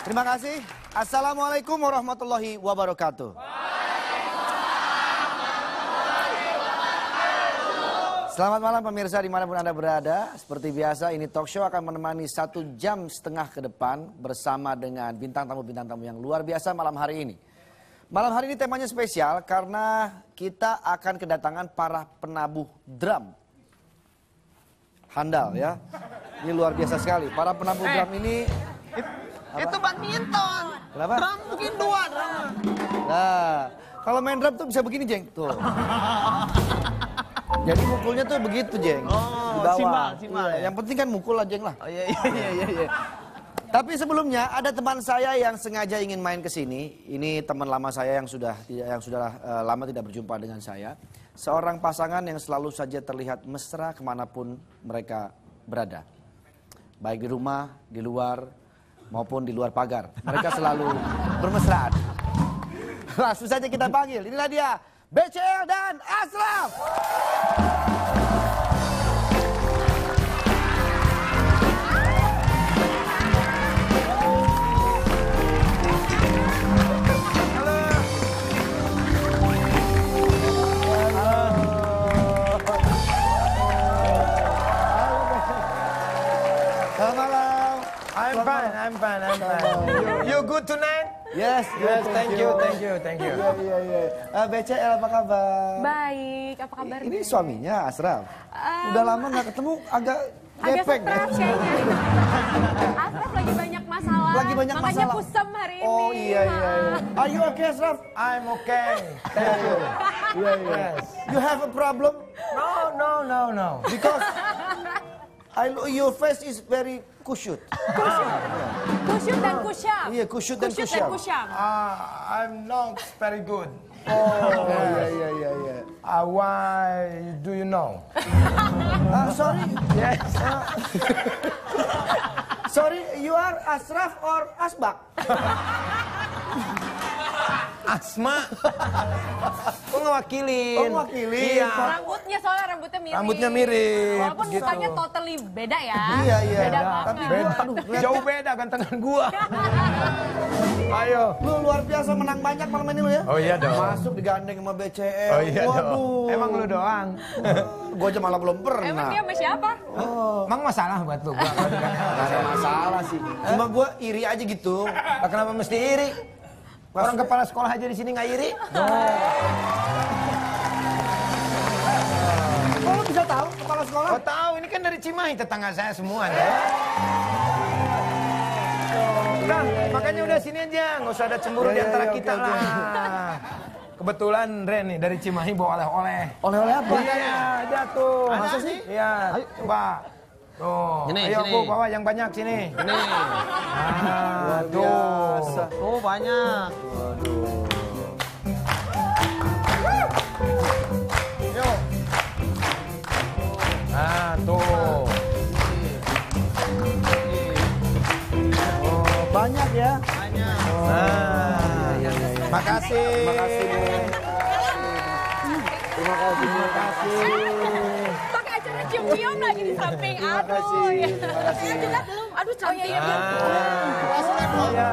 Terima kasih. Assalamualaikum warahmatullahi wabarakatuh. Selamat malam pemirsa di mana pun Anda berada. Seperti biasa ini talk show akan menemani satu jam setengah ke depan bersama dengan bintang tamu-bintang tamu yang luar biasa malam hari ini. Malam hari ini temanya spesial karena kita akan kedatangan para penabuh drum. Handal ya. Ini luar biasa sekali. Para penabuh Eh. drum ini Itu badminton. Kenapa? Drum mungkin dua drum. Nah, kalau main drum tuh bisa begini, Jeng. Tuh. Jadi mukulnya tuh begitu, Jeng. Oh, Di bawah. simbal, simbal Iya, ya? Yang penting kan mukul lah, Jeng lah. Oh iya iya iya iya. iya. Tapi sebelumnya ada teman saya yang sengaja ingin main ke sini. Ini teman lama saya yang sudah yang sudah eh, lama tidak berjumpa dengan saya. Seorang pasangan yang selalu saja terlihat mesra ke mana pun mereka berada. Baik di rumah, di luar, maupun di luar pagar. Mereka selalu bermesraan. Langsung saja kita panggil. Inilah dia, BCL dan Asraf. Tonight? Yes, Yes, thank you, thank you, thank you. Iya, iya, iya. Eh, BCL apa kabar? Baik, apa kabar? Ini suaminya Asraf. Udah lama nggak ketemu, agak Agak gepeng. stres kayaknya. Asraf lagi banyak masalah. Lagi banyak Makanya masalah. kusam hari ini. Oh iya iya iya. Are you okay Asraf? I'm okay, thank you. Iya iya. Yes. You have a problem No, no, no, no. because I know your face is very kusyut. Kusyut dan kusyam. Iya, kusyut dan Kusyut kusyam. dan kusyam. Uh, I'm not very good. Oh iya iya iya iya. Uh, why do you know? Ah, sorry, Yes. sorry, you are Asraf or Asbak? Asma. Kok ngewakilin? Oh, ngewakilin. Iya. Rambutnya soalnya rambutnya mirip. Rambutnya mirip, Walaupun gitu. mukanya totally beda ya. Iya iya. Beda banget. Tapi Beda. aduh, Jauh beda gantengan gua. Ayo. Lu luar biasa menang banyak malam ini lu ya. Oh iya dong. Masuk digandeng sama BCL. Oh iya Waduh. dong. Emang lu doang. Gua aja malah belum pernah. Emang dia sama siapa? Emang masalah buat lu? Gua Gak ada masalah sih. Cuma gua iri aja gitu. Kenapa mesti iri? Orang kepala sekolah aja di sini nggak iri? Kok lu bisa tahu kepala sekolah? Oh tahu, ini kan dari Cimahi tetangga saya semua ya. Udah, makanya udah sini aja, nggak usah ada cemburu Ya, di antara ya, kita lah. Kebetulan Ren nih dari Cimahi bawa oleh-oleh. Oleh-oleh apa? Iya, ada tuh. Masa sih? Iya, coba. Tuh, Sini, ayo sini. Bu, bawa yang banyak sini. Ini. Ah, tuh. Oh banyak. Yuk. Ah, tuh. Oh, banyak ya. Banyak. Nah, makasih. Makasih, samping. Aduh. ya. terima kasih. Juga belum. Aduh cantik. Oh, iya, iya. Iya.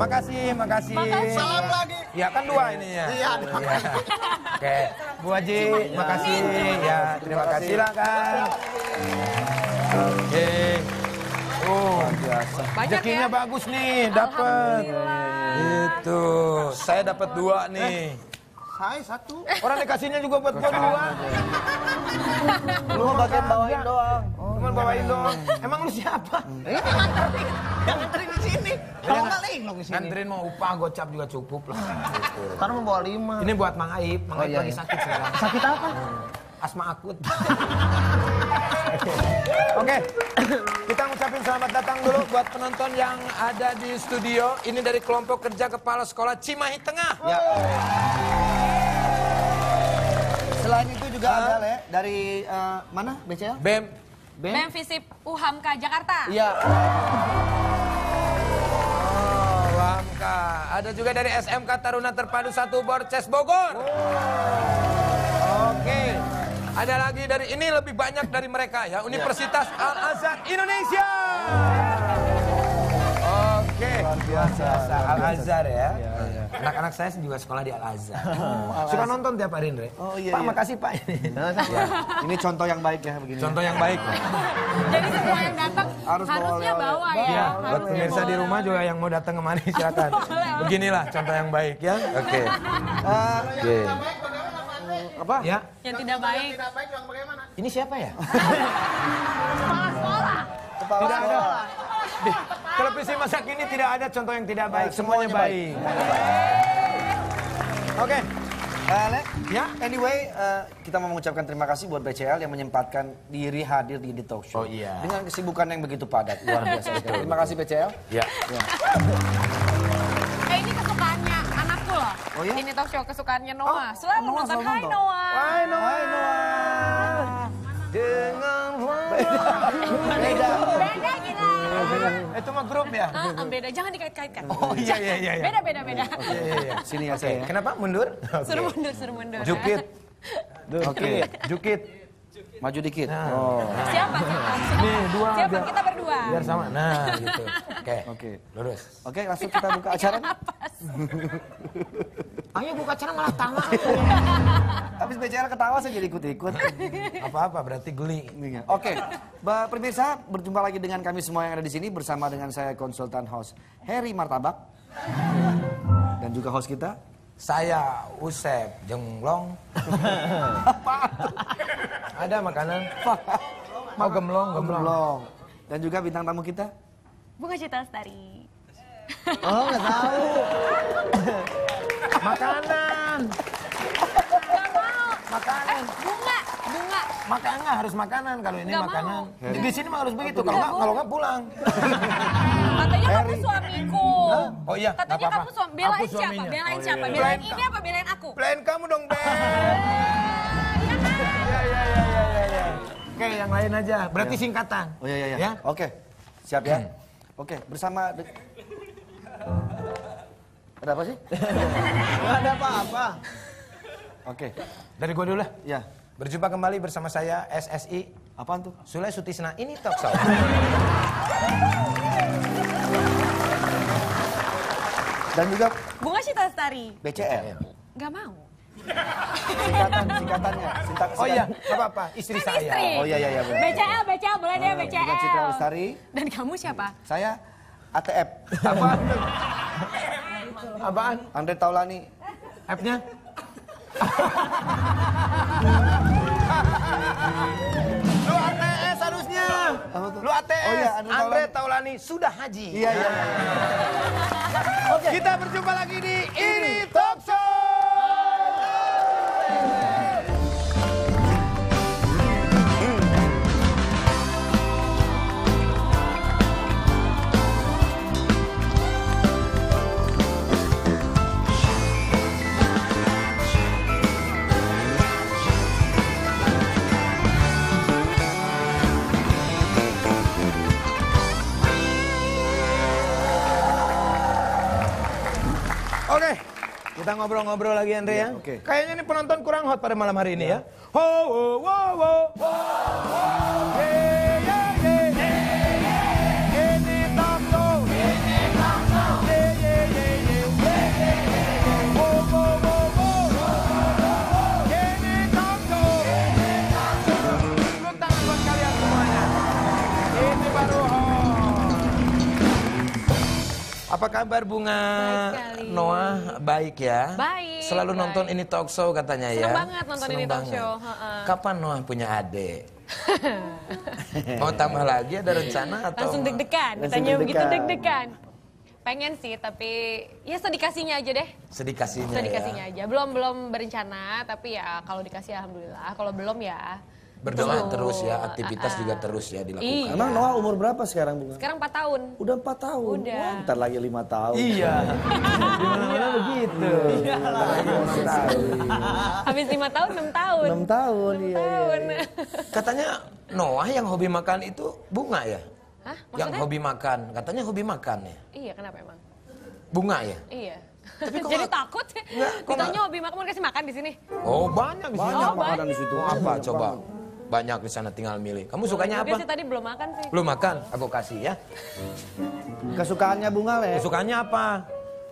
Makasih, makasih. Makasih. Salam lagi. Ya kan dua ini ya. Iya. Oke, Bu Haji, makasih. Ya, terima kasih lah kan. Oke. Oh, biasa. Rezekinya ya? bagus nih, dapat. Itu, saya dapat dua nih. Saya satu. Orang dikasihnya juga buat gua dua. Lu bagian bawain doang. Cuman bawain doang. Emang lu siapa? Ini yang nganterin. Yang nganterin di sini. Kalau nggak linglung di sini. Nganterin mau upah gocap juga cukup lah. Ntar mau bawa lima. Ini buat Mang Aib, Mang Oh, Aib iya, lagi iya. sakit sekarang. Sakit apa? asma akut. Oke, kita ngucapin selamat datang dulu buat penonton yang ada di studio. Ini dari kelompok kerja kepala sekolah Cimahi Tengah. Ya. Selain itu juga ada Le dari eh, mana BCL? BEM. BEM Visip UHAMKA Jakarta. Iya. Oh, Wamka. Ada juga dari SMK Taruna Terpadu 1 Borces Bogor. Oke. Ada lagi dari ini lebih banyak dari mereka ya. Universitas Al Azhar Indonesia. Oke. biasa. Al Azhar ya. Anak-anak saya juga sekolah di Al Azhar. Suka nonton tiap hari, Andre. Oh, iya, Pak, iya. makasih Pak. Ya, Ini contoh yang baik ya begini. Contoh yang baik. Jadi semua yang datang Harus bawa harusnya oleh-oleh. bawa ya. Ya, buat pemirsa bawa di rumah juga yang mau datang kemari silakan. Beginilah contoh yang baik ya. Oke. Eh, Oke. apa? Ya. Yang tidak baik. Ini siapa ya? Kepala sekolah. Kepala Tidak ada. Televisi masa kini tidak ada contoh yang tidak baik, semuanya baik. Oke. Eh, Le, Ya. Anyway, eh, kita mau mengucapkan terima kasih buat BCL yang menyempatkan diri hadir di The Talk Show. Oh, iya. Dengan kesibukan yang begitu padat, luar biasa sekali. Terima kasih BCL. Ya. Eh ini kesukaannya anakku loh. Oh, iya? Ini talk show kesukaannya Noah. Selalu Noah nonton. selalu Hai. Noah. Hai Noah. Hai Noah. Dengan Beda. Beda gila. Itu mah grup ya? Ah, ah, beda. Jangan dikait-kaitkan. Oh iya iya iya. iya. Beda beda beda. Iya iya iya. Sini ya Oke, saya. kenapa mundur? Suruh Oke. mundur, suruh mundur. Jukit. Oke. Jukit. Maju dikit. Nah. Oh. Siapa? Siapa? Siapa? Nih, dua, Siapa? biar- Kita berdua. Biar sama. Nah, gitu. Oke. Oke. Lurus. Oke, langsung kita buka acaranya. Ayo buka acara malah tawa. Habis BCL ketawa saya jadi ikut-ikut. Apa-apa berarti guli. Oke, Ba- pemirsa berjumpa lagi dengan kami semua yang ada di sini bersama dengan saya konsultan host Harry Martabak dan juga host kita. Saya Usep Jenglong. Ada makanan? Mau gemlong, gemlong. Gemblong. Dan juga bintang tamu kita. Bunga Cita Lestari. Oh, nggak tahu. Makanan. Gak mau. Makanan. Bunga. Bunga. Makanan harus makanan kalau ini Nggak makanan. mau. Di, sini mah harus begitu. Kalau nggak kalau nggak pulang. Katanya kamu suamiku. Oh iya, Katanya apa-apa. kamu suami. Belain Aku siapa? Belain Oh, siapa? iya, iya. Belain Belain ini apa belain aku? Plan kamu dong, Ben. Iya, iya, iya, iya, iya. Oke, yang lain aja. Berarti singkatan. Oh iya iya iya. Ya? Oke. Siap ya. Oke, bersama Ada apa sih? Nggak ada apa-apa. Oke. Dari gua dulu lah. Ya. Berjumpa kembali bersama saya SSI Apaan tuh? Sule Sutisna. Ini talk show. Dan juga Bunga Cita Lestari. BCL. Gak mau. Singkatan, singkatannya. Sintak, Oh iya, nggak apa-apa. Istri Kan saya. istri. Oh iya iya iya. BCL, BCL, boleh deh Bunga BCL. Citra Lestari. Dan kamu siapa? Saya ATF. Apaan? Apaan? Andre Taulani. F-nya? Lu ATS harusnya. Lu ATS. Oh iya, Andre Andre Taulani sudah haji. Iya iya. iya. Kita berjumpa lagi di Ini Talk Show. Kita ngobrol-ngobrol lagi Andre ya. oke. Kayaknya ini penonton kurang hot pada malam hari ini ya. Ho, wo, wo, wo. Yeah, Apa kabar Bunga Baik sekali. Noah? Baik ya? Baik, Selalu baik. nonton ini talk show katanya ya? Seneng banget nonton Seneng ini talk banget. show, heeh. Kapan Noah punya adik? Mau tambah lagi ada rencana atau? Langsung deg-degan. Langsung Ditanya begitu deg-degan. deg-degan. Pengen sih, tapi ya sedikasinya aja deh. Sedikasinya Sedikasinya ya. aja. Belum belum berencana, tapi ya kalau dikasih alhamdulillah. Kalau belum ya Berdoa belum. terus ya, aktivitas Ah, ah. juga terus ya dilakukan. Iya. Emang Noah umur berapa sekarang Bunga? Sekarang 4 tahun. Udah 4 tahun. Udah. Wah, ntar lagi 5 tahun. Iya. Di mana-mana begitu. Habis 5 tahun 6 tahun. 6 tahun, Enam iya, iya, tahun. Katanya Noah yang hobi makan itu bunga ya? Hah? Yang Maksudnya? hobi makan, katanya hobi makan ya? Iya, kenapa emang? Bunga ya? Iya. Tapi kok Jadi takut. Nggak, kok Ditanya hobi makan mau kasih makan di sini. Oh banyak di sini. Banyak Oh, makanan di situ. Apa Banyak coba? Banyak di sana tinggal milih. Kamu sukanya Juga apa? sih tadi belum makan sih. Belum makan, aku kasih ya. Kesukaannya bunga le. Kesukaannya apa?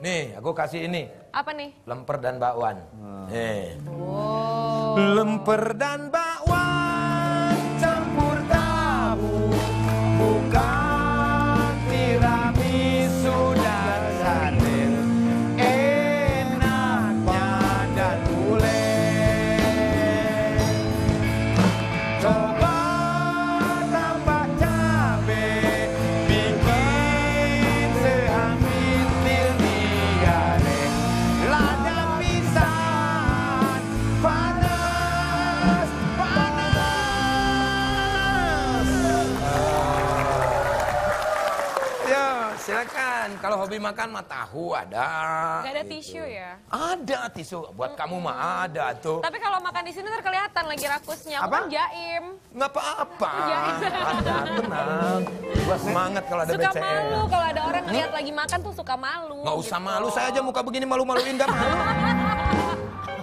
Nih, aku kasih ini. Apa nih? Lemper dan bakwan. Nih. Oh. Lemper dan bakwan makan mah tahu ada Gak ada tisu ya. ada tisu buat kamu mah ada tuh Tapi kalau makan di sini ntar kelihatan lagi rakusnya. Aku Apa? kan jaim. nggak apa-apa ada tenang gua semangat kalau ada Suka BCL malu kalau ada orang lihat lagi makan tuh suka malu. nggak usah gitu. malu saya aja muka begini malu-maluin nggak malu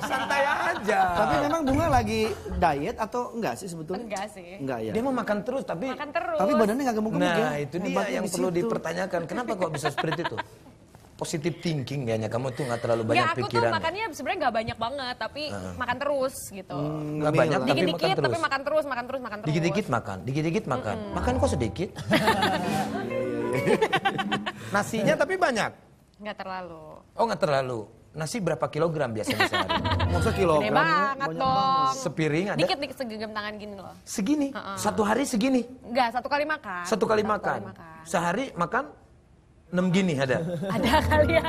santai aja Tapi memang bunga lagi diet atau enggak sih sebetulnya? Enggak sih. Enggak ya. dia mau makan terus tapi Makan terus. Tapi badannya nggak gemuk-gemuk ya. Nah, itu dia Hebatnya yang di perlu situ. dipertanyakan. Kenapa kok bisa seperti itu? Positive thinking kayaknya kamu tuh nggak terlalu banyak Ya aku tuh pikiran. makannya sebenarnya nggak banyak banget, tapi makan terus gitu. Nggak banyak tapi Dikit-dikit makan terus. tapi makan terus, makan terus, makan terus. Dikit-dikit makan, dikit-dikit makan. Makan kok sedikit? Nasinya tapi banyak. Nggak terlalu. Oh nggak terlalu. Nasi berapa kilogram biasanya sehari? Masa kilogram? Gede ya? banget dong. Sepiring ada? Dikit dikit segenggam tangan gini loh. Segini. Satu hari segini. Enggak, satu kali makan. Satu kali makan. Sehari makan enam gini ada. Ada kali ya.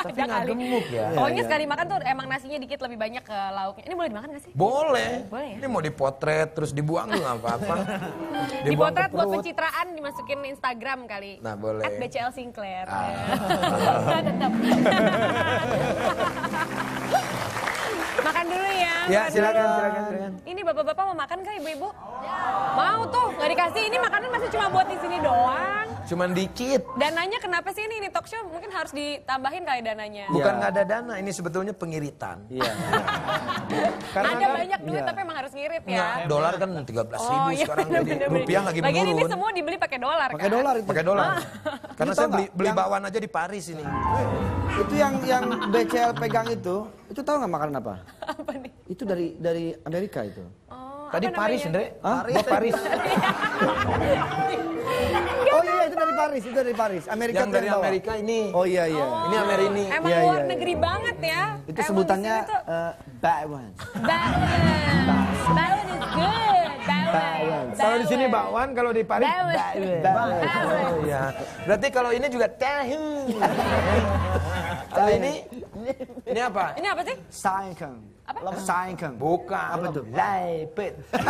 Tapi Ada kali. gemuk ya. Pokoknya sekali makan tuh emang nasinya dikit lebih banyak ke lauknya. Ini boleh dimakan gak sih? Boleh. Boleh ya? Ini mau dipotret terus dibuang juga nggak apa-apa. Di Dibuang ke potret buat pencitraan dimasukin Instagram kali. Nah, boleh. At BCL Sinclair. Ah. Tetap. Makan dulu ya. Ya, silakan, dulu. silakan, silakan. Ini bapak-bapak mau makan kah ibu-ibu? Mau tuh, nggak dikasih. Ini makanan masih cuma buat doang. Cuman dikit. Dananya kenapa sih ini? Ini talk show mungkin harus ditambahin kali dananya. Bukan nggak ada dana, ini sebetulnya pengiritan. Iya. Karena ada kan- banyak duit iya. tapi emang harus ngirit ya. Nggak, dolar kan 13 ribu iya, sekarang bener, jadi bener, bener. rupiah lagi Lagian ini menurun. semua dibeli pakai dolar Pakai kan? dolar itu. Pakai dolar. Karena Ini saya beli beli Yang- bakwan aja di Paris ini. Itu yang yang BCL pegang itu, itu tahu nggak makanan apa? Apa nih? Itu dari dari Amerika itu. Oh, Tadi Paris? Andre. Paris. Paris. Paris, itu dari Paris. Amerika Yang dari bawa. Amerika ini. Oh iya iya. Ini Amerika ini. Emang Iya, luar iya, iya. negeri banget ya. Itu Emang sebutannya tuh eh, bakwan. Bawang is good. Kalau di sini bakwan, kalau di Paris Bawang. Bakwan. Oh iya. Berarti kalau ini juga tahu. Kalau ini ini apa? Ini apa sih? Saingkang. Apa? Saingkang. Bukan. Apa tuh? Laipet.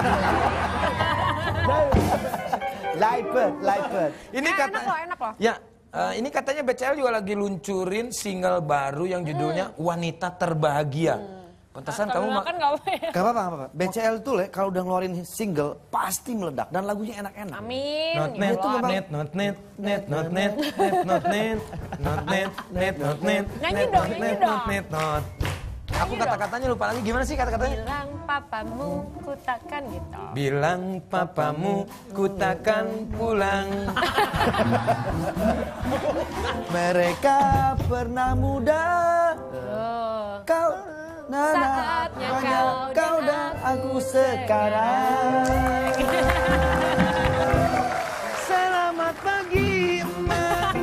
Laipet, laipet. Ini Eh, kata enak loh, enak loh. Ya, eh, ini katanya BCL juga lagi luncurin single baru yang judulnya Wanita Terbahagia. Pantesan kamu Kalau mak makan nggak apa ya? Gak apa-apa, gak apa-apa. BCL tuh le, kalau udah ngeluarin single pasti meledak dan lagunya enak-enak. Amin. Not net, Itu Allah. memang- net, not net, net, not net, net, not net, not net, net, not net, Nyanyi net, dong, not nyanyi net, dong. not net, not. Aku kata-katanya lupa lagi gimana sih kata-katanya? Bilang papamu ku takkan gitu. Bilang papamu ku takkan pulang. Mereka pernah muda, Oh. Kau nana, Saatnya hanya kau kau dan aku sekarang. Selamat pagi emak,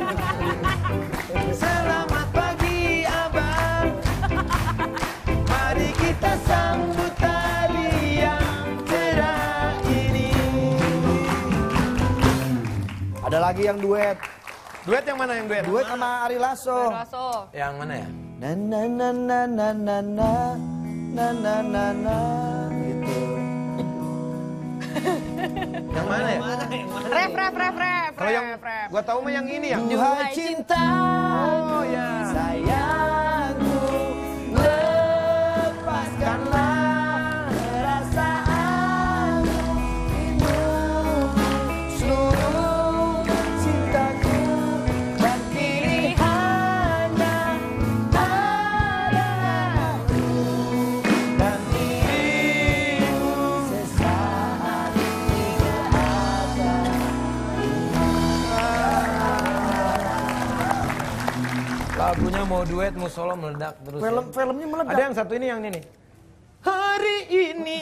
selamat pagi abang. Mari kita sambut hari yang cerah ini. Ada lagi yang duet, Duet yang mana yang duet? duet sama Ari Lasso. Raso. Yang mana ya? Na na na na na na na na na na na gitu. Yang mana ya? Ref, ref, ref, ref. Kalau yang gua tahu mah yang ini yang Duhai cinta, Oh ya. Lagunya mau duet, mau solo meledak terus. ya. Film filmnya meledak. Ada yang satu ini yang ini nih. Hari ini.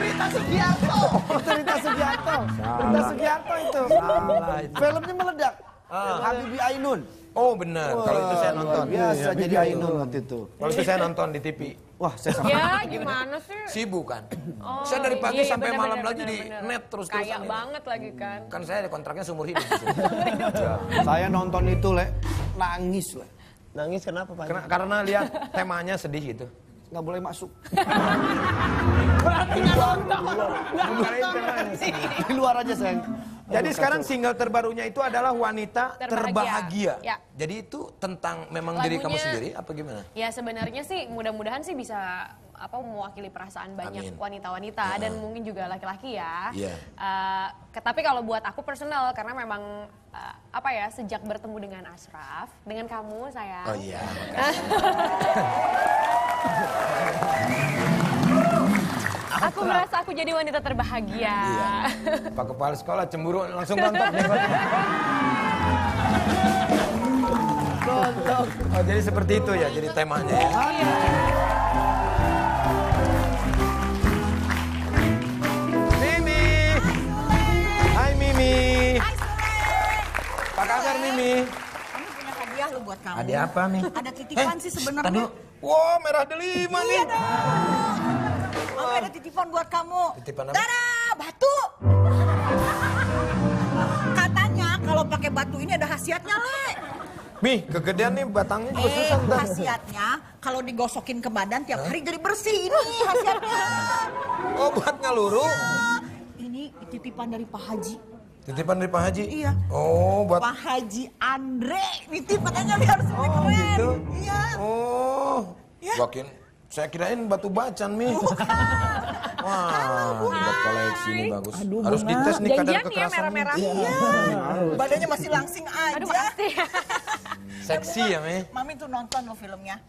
Rita Sugiarto. Oh, cerita Sugiarto. Cerita Sugiarto itu. Salah itu. Filmnya meledak. Ah. Habibie Ainun. Oh benar, kalau itu saya nonton. Biasa jadi Ainun waktu itu. Kalau itu saya nonton di TV. Wah, saya sama. Ya gimana sih? Sibuk kan. Oh, saya dari pagi iya, iya, sampai bener, malam bener, lagi bener, di bener. net terus Kayak terusan. banget lagi kan. Kan saya ada kontraknya seumur hidup. Saya nonton itu, Le. Nangis, Le. Nangis kenapa Pak? Karena, karena lihat temanya sedih gitu. Nggak boleh masuk. Kalian temanya sedih. Di luar aja, sayang. Jadi Aduh, sekarang kacau. single terbarunya itu adalah wanita Terbahagia. terbahagia. Ya. Jadi itu tentang memang diri kamu Lagunya- sendiri apa gimana? Ya sebenarnya sih mudah-mudahan sih bisa apa mewakili perasaan banyak wanita-wanita dan mungkin juga laki-laki ya. Eh, ke- tapi kalau buat aku personal karena memang eh, apa ya sejak bertemu dengan Ashraf, dengan kamu sayang. Oh iya. Aku merasa aku jadi wanita terbahagia. Iya. Pak kepala sekolah cemburu langsung rontok. Oh, jadi seperti itu ya, jadi temanya ya. Mimi. Hai Mimi. Apa kabar Mimi? Kami punya hadiah lo buat kamu. Ada apa nih? Ada titipan sih sebenarnya. Tadi, wow merah delima nih. Iya dong. Ada titipan buat kamu. Titipan apa? Tada, batu. Katanya kalau pakai batu ini ada khasiatnya, Le. Mi, kegedean nih batangnya juga Eh, susah khasiatnya kalau digosokin ke badan tiap hari jadi bersih ini khasiatnya. Oh, buat ngaluru. Ini titipan dari Pak Haji. Titipan dari Pak Haji? Iya. Oh, buat... Pak Haji Andre nitip katanya biar semua Oh, keren. gitu? Iya. Oh, Ya. makin saya kirain batu bacan Mi. Wah, buat koleksi ini bagus. Harus dites nih kadar Janjian ya kekerasan. merah-merah. Iya. Badannya masih langsing aja. Aduh makasih. Seksi ya Mi. Mami tuh nonton lo filmnya.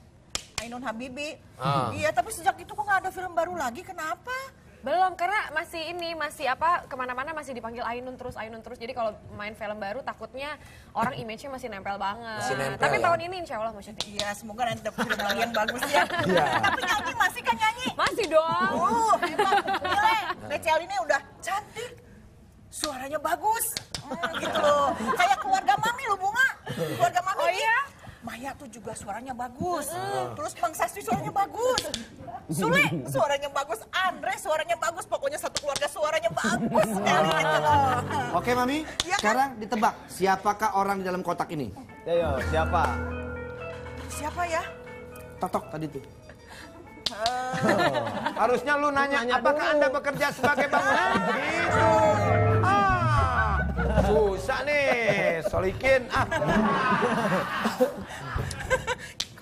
Ainun Habibi. Ah. Iya, tapi sejak itu kok nggak ada film baru lagi? Kenapa? Belum karena masih ini masih apa ke mana-mana masih dipanggil Ainun terus Ainun terus jadi kalau main film baru takutnya orang image-nya masih nempel banget. Masih nempel Tapi ya? tahun ini insya Allah maksudnya. Iya, semoga nanti dapat film lagi yang bagus ya. Iya. Tapi nyanyi masih kan nyanyi? Masih dong. Uh, hebat. Gile, Rachel ini udah cantik. Suaranya bagus. Hmm, gitu loh. Kayak keluarga Mami lo, Bunga. Keluarga Mami Oh iya? Maya tuh juga suaranya bagus. Terus Bang Sastri suaranya bagus. Sule suaranya bagus. Andre suaranya bagus. Pokoknya satu keluarga suaranya bagus sekali gitu. Oke, Mami. Iya kan? Sekarang ditebak. Siapakah orang di dalam kotak ini? Ayo, siapa? Siapa ya? Totok tadi tuh. Harusnya lu nanya, apakah anda bekerja sebagai bangunan? Gitu. Susah nih, solikin. Ah.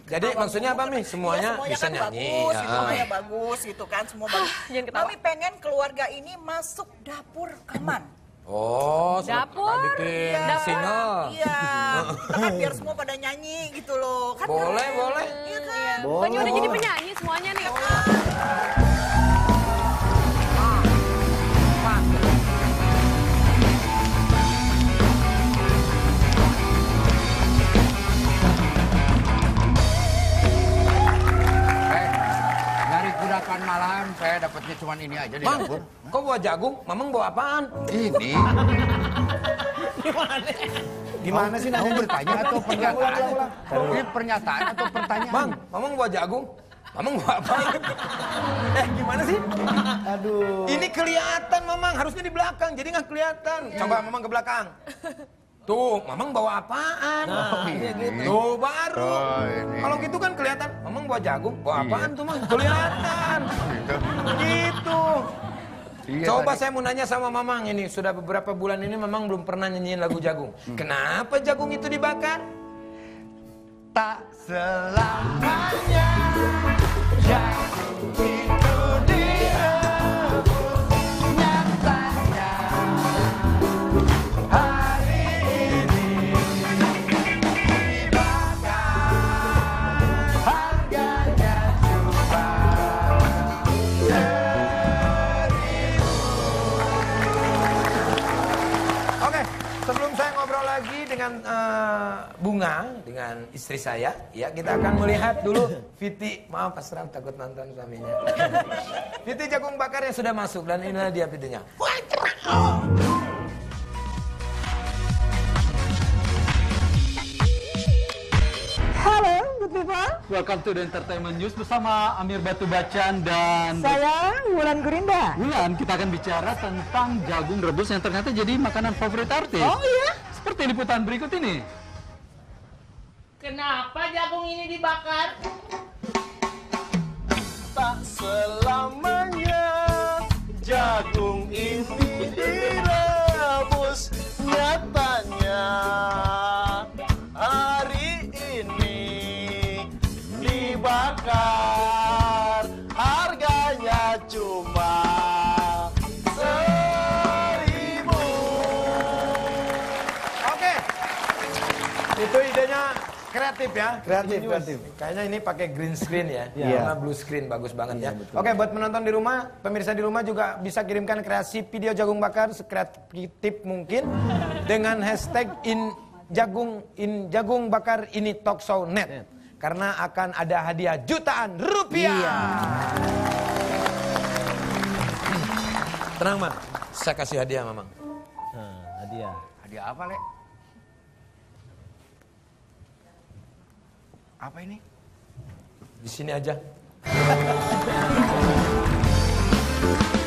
Jadi maksudnya apa Mi? Semuanya, Iya, bisa kan nyanyi. bagus, ya. gitu, semuanya bagus gitu kan, semua bagus. jangan ketawa. Kami pengen keluarga ini masuk dapur kaman. Oh, Dapur. bikin Dapur. single. Iya, kita kan biar semua pada nyanyi gitu loh. Kan Boleh, keren. boleh. Iya kan? Bukannya udah jadi penyanyi semuanya nih. Eh, saya dapatnya cuma ini aja di Mang, dapur. kok bawa jagung? Mamang bawa apaan? Ini. Gimana sih Kamu nanya? bertanya atau pernyataan? Ini pernyataan atau pertanyaan? Mang, mamang bawa jagung? Mamang bawa apaan? eh, gimana sih? Aduh. Ini kelihatan mamang, harusnya di belakang, jadi nggak kelihatan. Coba mamang ke belakang. Tuh, mamang bawa apaan? iya. Tuh, baru. Oh. Kalau gitu kan kelihatan, mamang bawa jagung, bawa apaan tuh mang? Kelihatan. Gitu. Iya, Coba tadi. saya mau nanya sama mamang ini, sudah beberapa bulan ini mamang belum pernah nyanyiin lagu jagung. Kenapa jagung itu dibakar? Tak selamanya jagung istri saya. Ya, kita akan melihat dulu Viti. Maaf, Pak Seram takut nonton suaminya. Viti jagung bakar yang sudah masuk dan inilah dia videonya. Halo, good people. Welcome to the Entertainment News bersama Amir Batu Bacan dan Saya Wulan Gurinda. Wulan. Kita akan bicara tentang jagung rebus yang ternyata jadi makanan favorit artis. Oh iya? Seperti liputan berikut ini. Kenapa jagung ini dibakar? Tak selamanya jagung ini direbus nyatanya kreatif ya. Kreatif, Ingenius. kreatif. Kayaknya ini pakai green screen ya. Karena blue screen bagus banget Iya, ya. betul. Oke, buat penonton di rumah, pemirsa di rumah juga bisa kirimkan kreasi video jagung bakar sekreatif mungkin dengan hashtag in jagung in jagung bakar ini talk show net. Karena akan ada hadiah jutaan rupiah. Iya. Tenang, Mang. Saya kasih hadiah, Mamang. hadiah. Hadiah apa, Lek? Apa ini? Di sini aja.